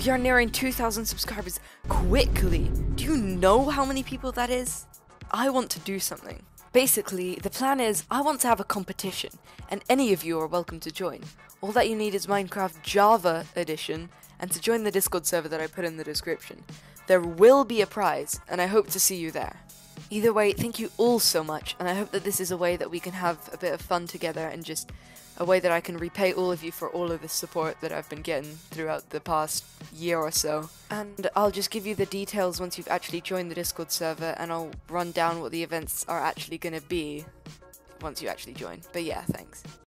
We are nearing 2,000 subscribers quickly. Do you know how many people that is? I want to do something. Basically, the plan is I want to have a competition, and any of you are welcome to join. All that you need is Minecraft Java Edition, and to join the Discord server that I put in the description. There will be a prize, and I hope to see you there. Either way, thank you all so much, and I hope that this is a way that we can have a bit of fun together and just a way that I can repay all of you for all of the support that I've been getting throughout the past year or so. And I'll just give you the details once you've actually joined the Discord server, and I'll run down what the events are actually going to be once you actually join. But yeah, thanks.